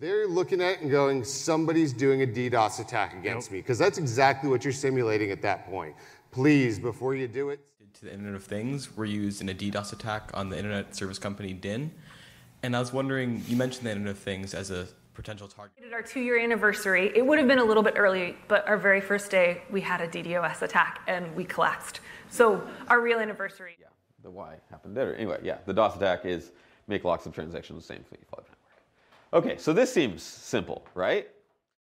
They're looking at it and going, somebody's doing a DDoS attack against me, because that's exactly what you're simulating at that point. Please, before you do it, to the Internet of Things we were used in a DDoS attack on the internet service company Dyn. And I was wondering, you mentioned the Internet of Things as a potential target. Our two year anniversary, it would have been a little bit early, but our very first day, we had a DDoS attack and we collapsed. So our real anniversary. Yeah, the why happened there. Anyway, yeah, the DOS attack is make lots of transactions the same file network. Okay, so this seems simple, right?